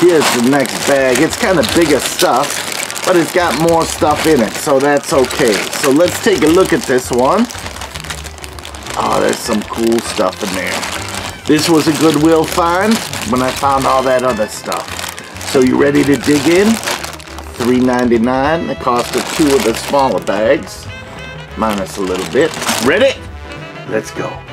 Here's the next bag. It's kind of bigger stuff, but it's got more stuff in it, so that's okay. So let's take a look at this one. Oh, there's some cool stuff in there. This was a Goodwill find when I found all that other stuff. So you ready to dig in? $3.99, the cost of two of the smaller bags, minus a little bit. Ready? Let's go.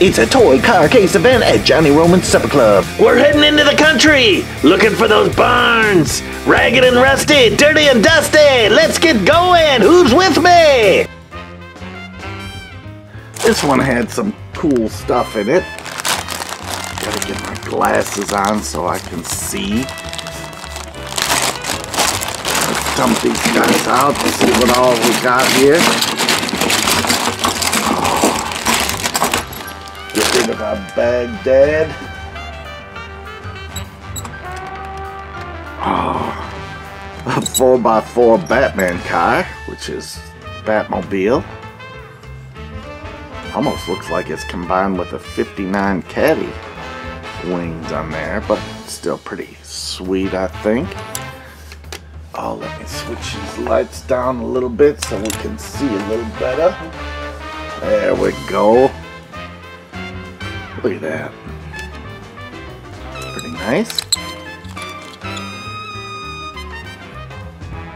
It's a toy car case event at Johnny Roman's Supper Club. We're heading into the country, looking for those barns. Ragged and rusty, dirty and dusty. Let's get going. Who's with me? This one had some cool stuff in it. Gotta get my glasses on so I can see. Let's dump these guys out to see what all we got here. Rid of our Baghdad. Oh, ah. a 4x4 Batman car, which is Batmobile. Almost looks like it's combined with a 59 Caddy wings on there, but still pretty sweet, I think. Oh, let me switch these lights down a little bit so we can see a little better. There we go. Look at that. Pretty nice.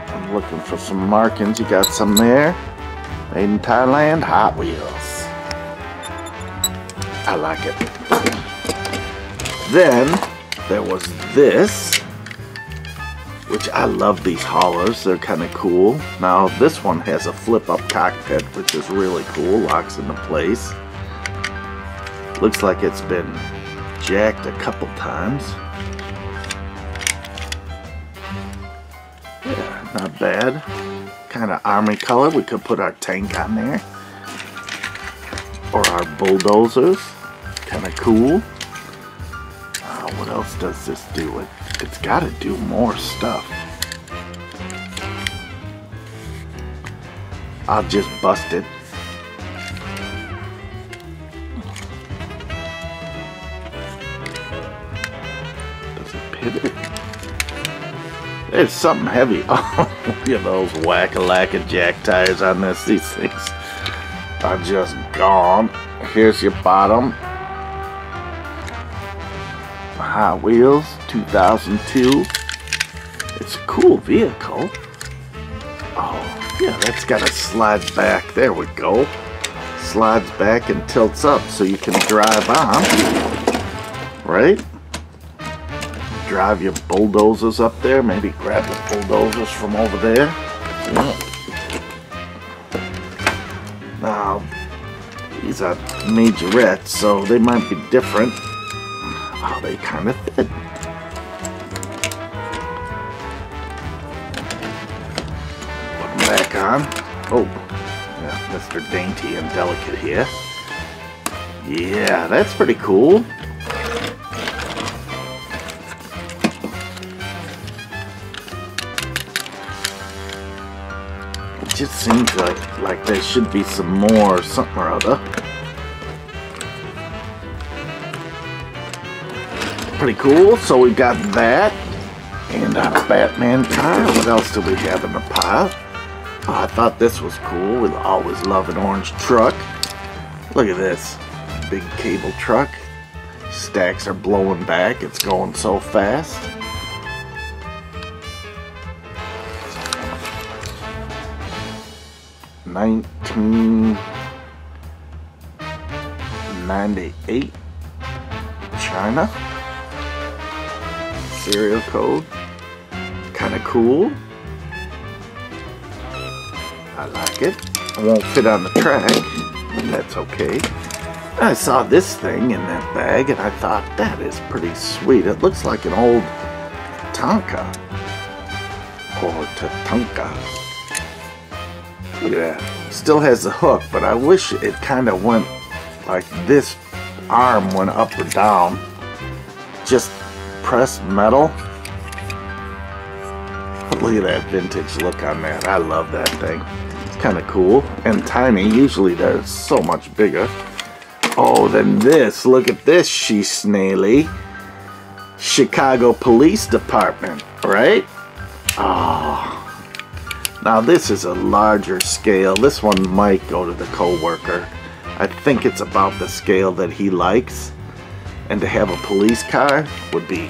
I'm looking for some markings. You got some there. Made in Thailand, Hot Wheels. I like it. Then there was this, which I love these haulers. They're kind of cool. Now this one has a flip-up cockpit, which is really cool. Locks into place. Looks like it's been jacked a couple times. Yeah, not bad. Kind of army color. We could put our tank on there. Or our bulldozers. Kind of cool. Uh, what else does this do? It, it's got to do more stuff. I'll just bust it. There's something heavy. Oh, look at those whack-a-lack-a jack tires on this. These things are just gone. Here's your bottom. Hot Wheels 2002. It's a cool vehicle. Oh, yeah, that's got a slide back. There we go. Slides back and tilts up so you can drive on. Right? Drive your bulldozers up there. Maybe grab the bulldozers from over there. Yeah. Now, these are Majorettes, so they might be different. Oh, they kind of fit. Put them back on. Oh, yeah, Mr. Dainty and Delicate here. Yeah, that's pretty cool. Just seems like like there should be some more something or other. Pretty cool. So we've got that and our Batman car. What else do we have in the pile? Oh, I thought this was cool. We always love an orange truck. Look at this big cable truck. Stacks are blowing back. It's going so fast. Nineteen ninety-eight China. Serial code kind of cool. I like it. It won't fit on the track but that's okay. I saw this thing in that bag and I thought that is pretty sweet. It looks like an old Tonka or Tatanka That. Still has the hook, but I wish it kind of went like this arm went up or down. Just press metal. Look at that vintage look on that. I love that thing. It's kind of cool and tiny. Usually they're so much bigger. Oh, then this. Look at this, she snaily. Chicago Police Department, right? Oh. Now this is a larger scale. This one might go to the co-worker. I think it's about the scale that he likes. And to have a police car would be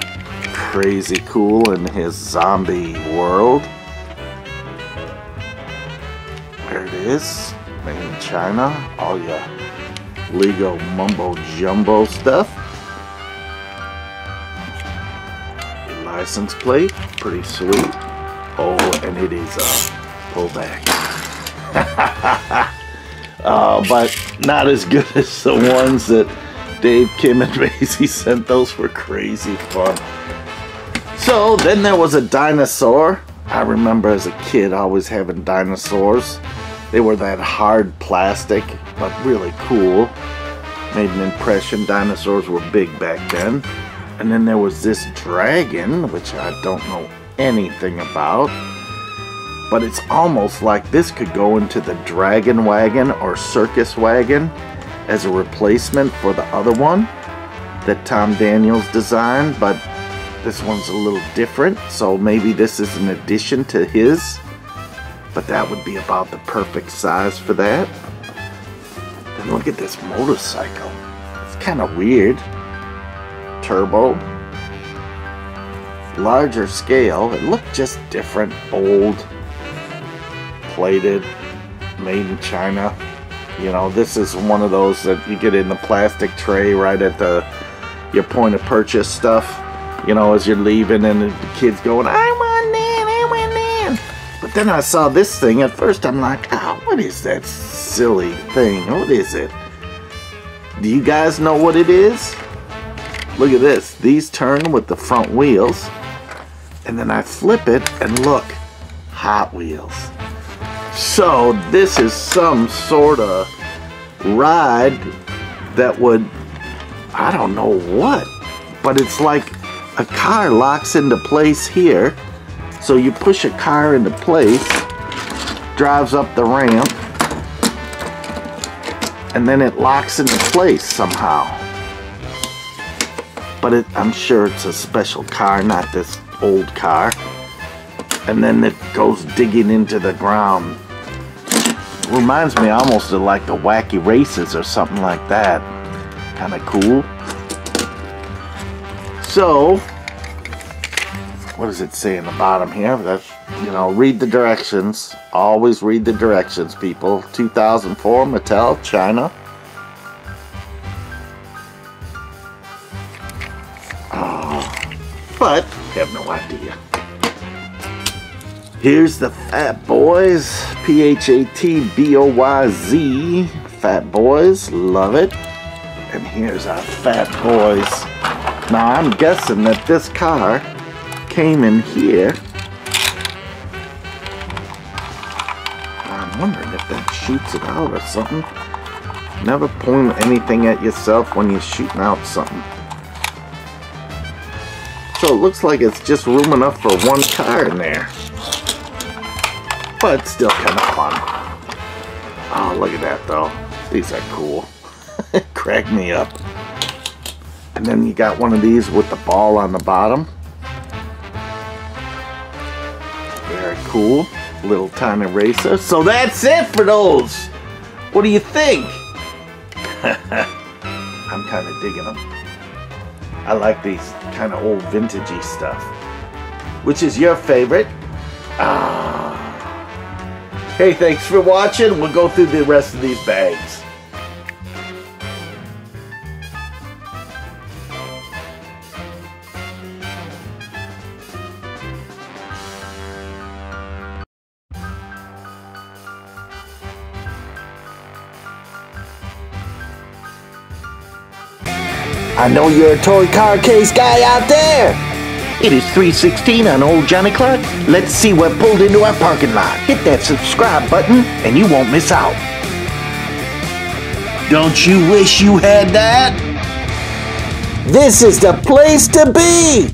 crazy cool in his zombie world. There it is. Made in China. All your Lego mumbo jumbo stuff. Your license plate. Pretty sweet. Oh, and it is a pullback. uh, but not as good as the ones that Dave, Kim, and Maisie sent. Those were crazy fun. So then there was a dinosaur. I remember as a kid always having dinosaurs. They were that hard plastic, but really cool. Made an impression. Dinosaurs were big back then. And then there was this dragon, which I don't know anything about. But it's almost like this could go into the dragon wagon or circus wagon as a replacement for the other one that Tom Daniels designed, but this one's a little different, so maybe this is an addition to his. But that would be about the perfect size for that. Then look at this motorcycle. It's kind of weird. Turbo. Larger scale. It looked just different. Old. Plated. Made in China. You know, this is one of those that you get in the plastic tray right at the your point of purchase stuff. You know, as you're leaving and the kid's going, I want that, I want that. But then I saw this thing. At first I'm like, oh, what is that silly thing? What is it? Do you guys know what it is? Look at this. These turn with the front wheels. And then I flip it and look, Hot Wheels. So this is some sort of ride that would, I don't know what, but it's like a car locks into place here. So you push a car into place, drives up the ramp, and then it locks into place somehow. But it, I'm sure it's a special car, not this old car. And then it goes digging into the ground reminds me almost of like the Wacky Races or something like that. Kind of cool. So, what does it say in the bottom here? That's, you know, read the directions. Always read the directions, people. 2004, Mattel, China. Oh, but, have no idea. Here's the Fat Boys, P-H-A-T-B-O-Y-Z, Fat Boys, love it. And here's our Fat Boys. Now I'm guessing that this car came in here. I'm wondering if that shoots it out or something. Never point anything at yourself when you're shooting out something. So it looks like it's just room enough for one car in there but still kind of fun. Oh, look at that though. These are cool. Crack me up. And then you got one of these with the ball on the bottom. Very cool. Little tiny racer. So that's it for those. What do you think? I'm kind of digging them. I like these kind of old vintagey stuff. Which is your favorite? Ah. Hey, thanks for watching. We'll go through the rest of these bags. I know you're a toy car case guy out there. It is 316 on Old Johnny Clark. Let's see what pulled into our parking lot. Hit that subscribe button and you won't miss out. Don't you wish you had that? This is the place to be!